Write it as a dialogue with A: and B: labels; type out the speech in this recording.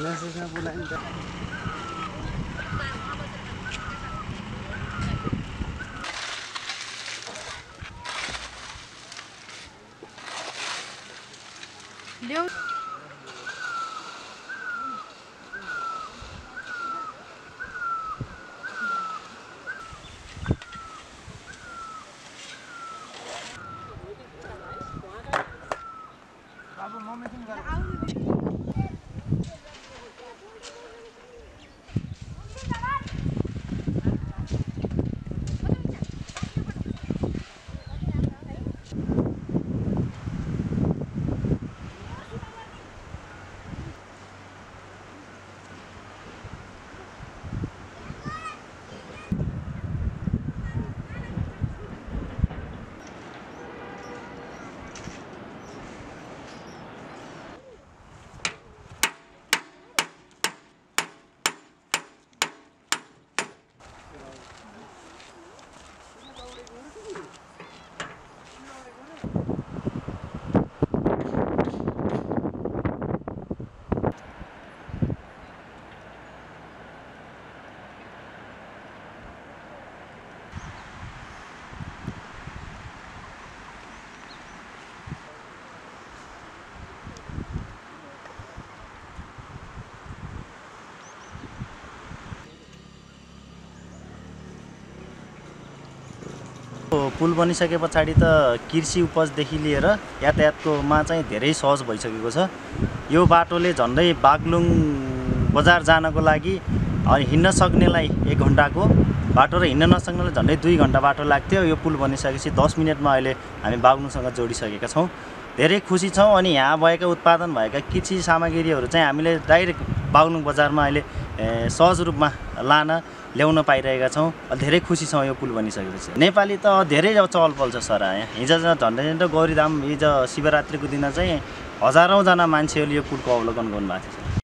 A: मेसेजमा बोलायो नि त
B: ल्याउ
C: पुल बनिसके पछाडि त कृषि उपजदेखि लिएर यातायातकोमा चाहिँ धेरै सहज भइसकेको छ। यो बाटोले झन्डै बागलुङ बजार जानको लागि हिँड्न सक्नेलाई एक घन्टाको बाटो र हिँड्न नसक्नेलाई झन्डै दुई घन्टा बाटो लाग्थ्यो। यो पुल बनिसकेपछि दस मिनटमा अहिले हामी बागलुङसँग जोडिसकेका छौँ। धेरै खुसी छौँ अनि यहाँ भएका उत्पादन भएका कृषि सामग्रीहरू चाहिँ हामीले डाइरेक्ट बागलुङ बजारमा अहिले सहज रूपमा लान ल्याउन पाइरहेका छौँ। धेरै खुसी छौँ यो पुल बनिसकेपछि। नेपाली त धेरै अब चहल पहल छ सर यहाँ। हिजो झन्डै झन्डै गौरीधाम हिजो शिवरात्रिको दिन चाहिँ हजारौँजना मान्छेहरूले यो पुलको अवलोकन गर्नुभएको थियो।